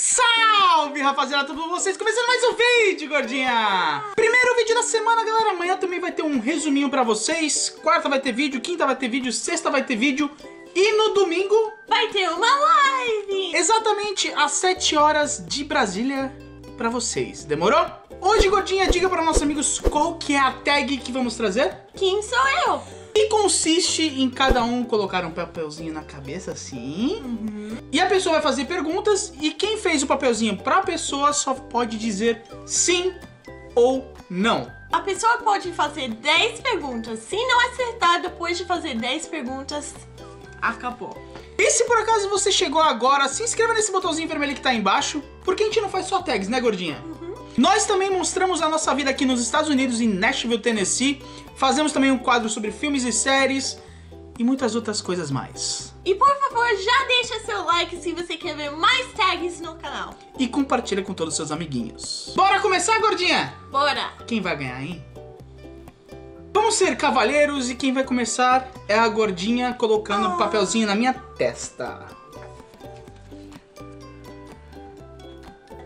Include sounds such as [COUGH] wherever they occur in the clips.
Salve, rapaziada, tudo bom com vocês? Começando mais um vídeo, gordinha! Primeiro vídeo da semana, galera. Amanhã também vai ter um resuminho pra vocês. Quarta vai ter vídeo, quinta vai ter vídeo, sexta vai ter vídeo. E no domingo, Vai ter uma live! exatamente às 7 horas de Brasília pra vocês. Demorou? Hoje, gordinha, diga para nossos amigos qual que é a tag que vamos trazer. Quem sou eu? E consiste em cada um colocar um papelzinho na cabeça assim. E a pessoa vai fazer perguntas e quem fez o papelzinho pra pessoa só pode dizer sim ou não. A pessoa pode fazer 10 perguntas. Se não acertar depois de fazer 10 perguntas, acabou. E se por acaso você chegou agora, se inscreva nesse botãozinho vermelho que tá aí embaixo, porque a gente não faz só tags, né, gordinha? Nós também mostramos a nossa vida aqui nos Estados Unidos, em Nashville, Tennessee. Fazemos também um quadro sobre filmes e séries e muitas outras coisas mais. E por favor, já deixa seu like se você quer ver mais tags no canal. E compartilha com todos os seus amiguinhos. Bora começar, gordinha? Bora! Quem vai ganhar, hein? Vamos ser cavalheiros e quem vai começar é a gordinha colocando o papelzinho na minha testa.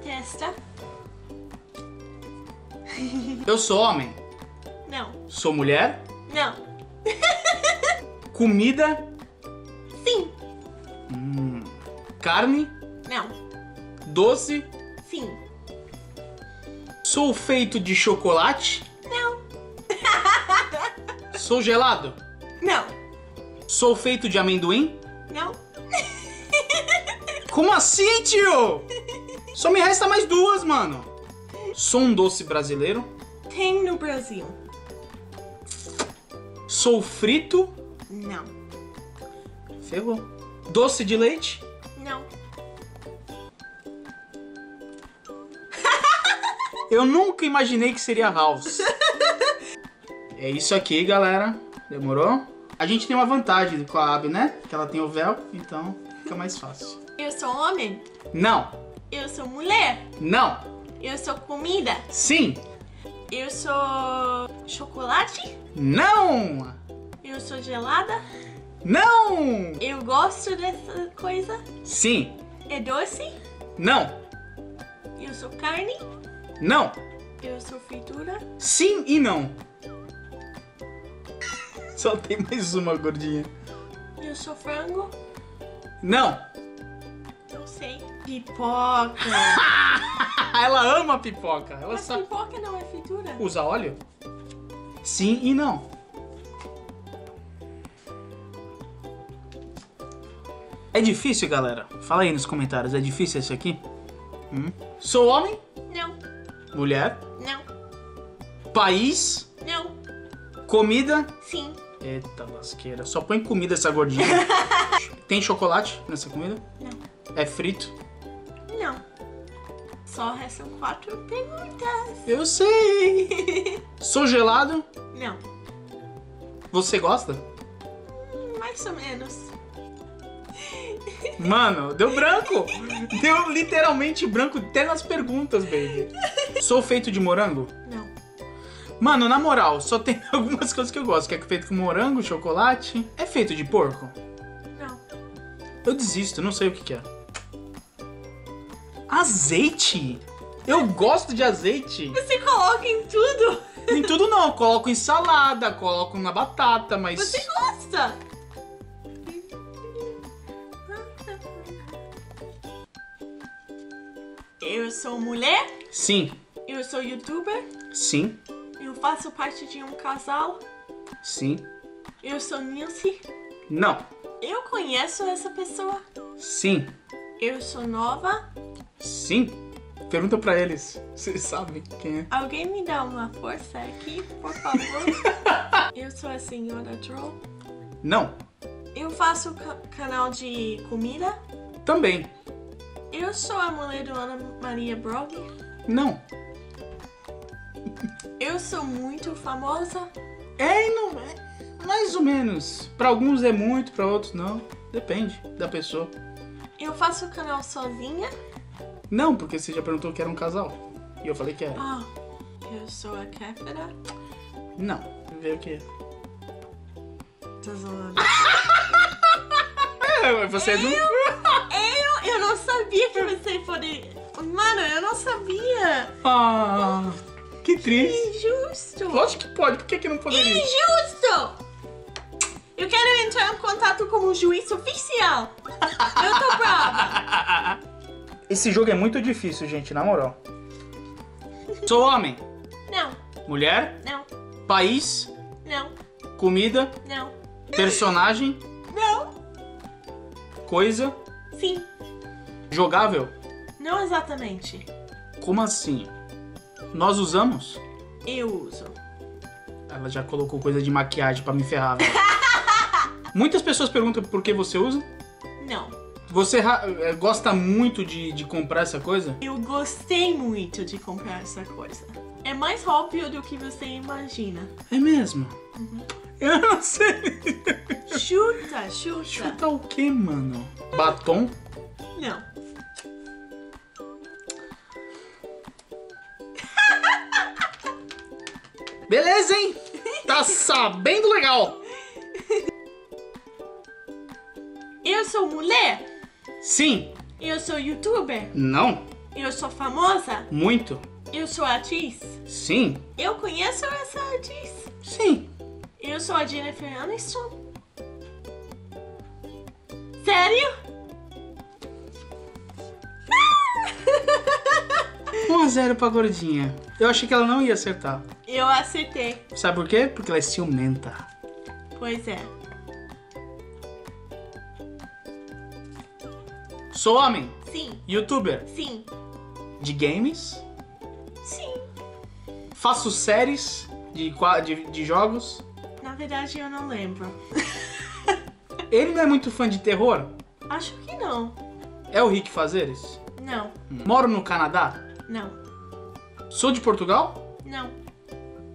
Testa. Eu sou homem, Não. sou mulher, Não. [LAUGHS] comida, Sim. carne, Não. doce, Sim. sou feito de chocolate, Não. [LAUGHS] sou gelado, Não. sou feito de amendoim. Não. Como assim, tio? [LAUGHS] Só me resta mais duas, mano. Sou um doce brasileiro, Tem no Brasil. sou frito, Não. ferrou. Doce de leite, Não. [LAUGHS] Eu nunca imaginei que seria House. [LAUGHS] é isso aqui, galera. Demorou? A gente tem uma vantagem com a Abby, né? Que ela tem o véu, então fica mais fácil. Eu sou homem. Não, Eu sou mulher. não, Eu sou comida. sim, Eu sou chocolate. não, Eu sou gelada. não, Eu gosto dessa coisa. sim, É doce. não, Eu sou carne. não, Eu sou fritura. sim e não. Só tem mais uma gordinha. Eu sou frango. Não. Não sei. Pipoca. [LAUGHS] Ela ama pipoca. Ela Mas sabe. pipoca não é fritura? Usa óleo? Sim e não. É difícil, galera? Fala aí nos comentários, é difícil esse aqui? Hum? Sou homem? Não. Mulher? Não. País? Não. Comida? Sim. Eita lasqueira, só põe comida essa gordinha. [LAUGHS] Tem chocolate nessa comida? Não. É frito? Só restam quatro perguntas. Eu sei! Sou gelado? Não. Você gosta? Hum, Mais ou menos. Mano, deu branco! Deu literalmente branco até nas perguntas, baby. Sou feito de morango? Não. Mano, na moral, só tem [LAUGHS] algumas coisas que eu gosto, que é feito com morango, chocolate. É feito de porco? Não. Eu desisto, não sei o que, que é. Azeite? Eu gosto de azeite. Você coloca em tudo. Em tudo não, eu coloco em salada, coloco na batata, mas. Você gosta. Eu sou mulher. Sim, Eu sou youtuber. sim, Eu faço parte de um casal. sim. Eu sou Nilce. Não, Eu conheço essa pessoa. sim, Eu sou nova. Sim. Pergunta pra eles eles sabem quem é. Alguém me dá uma força aqui, por favor? [LAUGHS] Eu sou a senhora Troll. Não, Eu faço ca- canal de comida. também. Eu sou a mulher do Ana Maria Brog. Não. Eu sou muito famosa. É, não é. Mais ou menos. Pra alguns é muito, pra outros não. Depende da pessoa. Eu faço canal sozinha. Não, porque você já perguntou que era um casal. E eu falei que era. Ah, eu sou a Kéfera. Não, ver o que. Tô zoando. [LAUGHS] É, você é do. Eu eu não sabia que você pode. Mano, eu não sabia. Ah, que triste. Injusto. Lógico que pode, por que, que não poderia? Injusto! Eu quero entrar em contato com o juiz oficial. Eu tô brava. [LAUGHS] Esse jogo é muito difícil, gente, na moral. Sou homem, Não, mulher, não, país, não, comida, não, personagem, não. coisa, Sim, jogável. não exatamente. Como assim? Nós usamos? Eu uso. Ela já colocou coisa de maquiagem pra me ferrar. velho. [LAUGHS] Muitas pessoas perguntam por que você usa. Não. Você eh, gosta muito de, de comprar essa coisa? Eu gostei muito de comprar essa coisa. É mais óbvio do que você imagina. É mesmo? Eu não sei. Chuta, chuta. Chuta o que, mano? Batom? Não. Beleza, hein? Tá sabendo legal. Eu sou mulher. Sim. Eu sou youtuber. Não. Eu sou famosa. Muito. Eu sou atriz. Sim. Eu conheço essa atriz. Sim. Eu sou a Jennifer Aniston. Sério? 1 [LAUGHS] a 0 pra gordinha. Eu achei que ela não ia acertar. Eu acertei. Sabe por quê? Porque ela é ciumenta. Pois é. Sou homem. Sim, Youtuber. sim, De games. sim. Faço séries de, de, de jogos. Na verdade, eu não lembro. Ele não é muito fã de terror? Acho que não. É o Rick Fazeres? Não, Moro no Canadá? não, Sou de Portugal? não,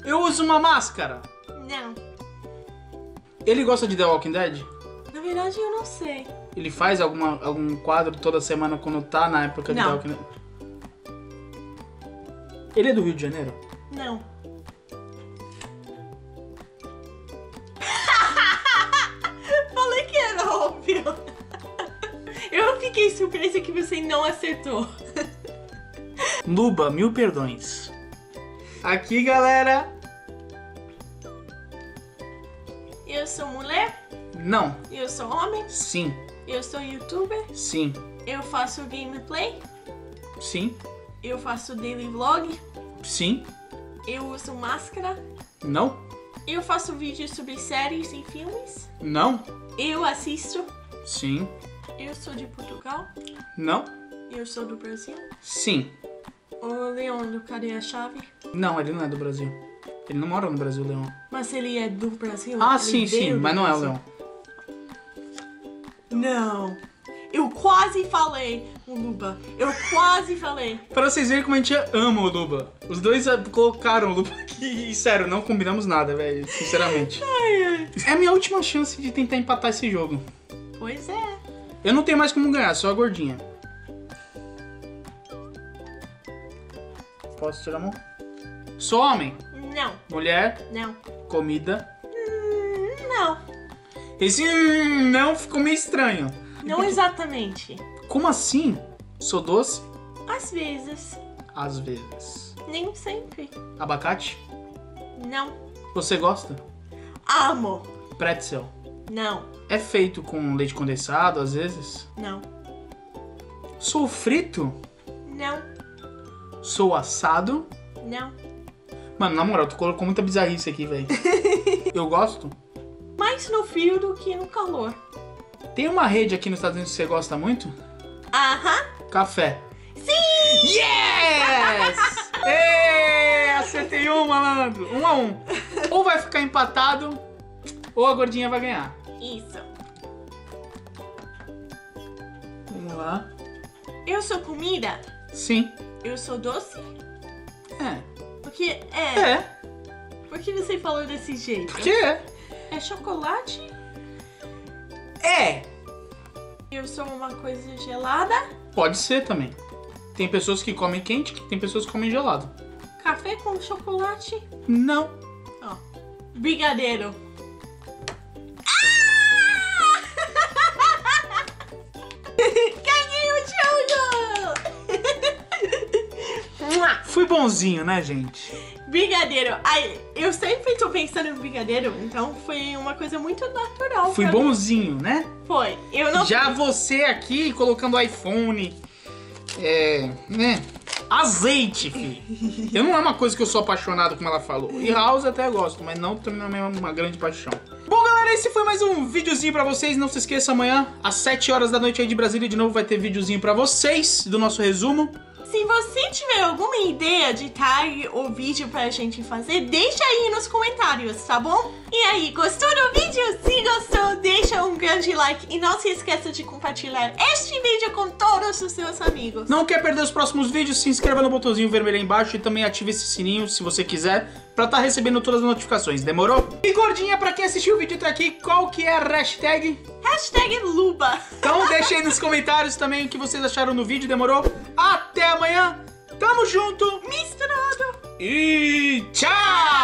Eu uso uma máscara. não. Ele gosta de The Walking Dead? Na verdade, eu não sei. Ele faz alguma, algum quadro toda semana quando tá na época de Não. Walking Dead? Ele é do Rio de Janeiro? Não. [LAUGHS] Falei que era óbvio. Eu fiquei surpresa que você não acertou. Luba, mil perdões. Aqui, galera. Eu sou mulher, Não. eu sou homem, Sim. Eu sou youtuber, Sim. eu faço gameplay, Sim. eu faço daily vlog, Sim. eu uso máscara, Não. eu faço vídeos sobre séries e filmes, Não. eu assisto, Sim. eu sou de Portugal, Não. eu sou do Brasil. Sim. O Leon do Cadê a Chave? Não, ele não é do Brasil. Ele não mora no Brasil, Leão. Mas ele é do Brasil? Ah, Ele sim, sim, mas não é o Brasil. Não. Eu quase falei o Luba. Eu quase falei. Pra vocês verem como a gente ama o Luba. Os dois colocaram o Luba aqui. E sério, não combinamos nada, velho. Sinceramente. [LAUGHS] É a minha última chance de tentar empatar esse jogo. Pois é. Eu não tenho mais como ganhar, só a gordinha. Posso tirar a mão? Sou homem, Não, mulher, não. comida. Esse hum, não ficou meio estranho. Não exatamente. Como assim? Sou doce? Às vezes. Às vezes. Nem sempre. Abacate? Não. Você gosta? Amo. Pretzel. Não. É feito com leite condensado, às vezes? Não. Sou frito? Não. Sou assado? Não. Mano, na moral, tu colocou muita bizarrice aqui, velho. [LAUGHS] Eu gosto. Mais no frio do que no calor. Tem uma rede aqui nos Estados Unidos que você gosta muito? Aham. Café. Sim! Yes! [LAUGHS] Ê, acertei um, malandro. Um a um. Ou vai ficar empatado, ou a gordinha vai ganhar. Isso. Vamos lá. Eu sou comida? Sim. Eu sou doce? É. Porque é. É. Por que você falou desse jeito? Porque é. É chocolate? É. Eu sou uma coisa gelada? Pode ser também. Tem pessoas que comem quente, tem pessoas que comem gelado. Café com chocolate? Não. Ó, brigadeiro. Ah! [LAUGHS] Ganhei! Fui bonzinho, né, gente? Brigadeiro. Ai, eu sempre tô pensando em brigadeiro, então foi uma coisa muito natural. Fui pra mim. bonzinho, né? Foi. Eu não. Já você aqui colocando iPhone. É. né? Azeite, filho. [LAUGHS] Eu não é uma coisa que eu sou apaixonado, como ela falou. E House até gosto, mas não também não é uma grande paixão. Bom, galera, esse foi mais um videozinho pra vocês. Não se esqueça, amanhã, às 7 horas da noite aí de Brasília, de novo vai ter videozinho pra vocês do nosso resumo. Se você tiver alguma ideia de tag ou vídeo pra gente fazer, deixa aí nos comentários, tá bom? E aí, gostou do vídeo? Se gostou, deixa um grande like e não se esqueça de compartilhar este vídeo com todos os seus amigos. Não quer perder os próximos vídeos? Se inscreva no botãozinho vermelho aí embaixo e também ative esse sininho, se você quiser, pra estar recebendo todas as notificações. Demorou? E gordinha, pra quem assistiu o vídeo até aqui, qual que é a hashtag? Hashtag Luba. Então deixa aí nos comentários também o que vocês acharam do vídeo, demorou? [LAUGHS] Até amanhã, tamo junto Misturado. e tchau!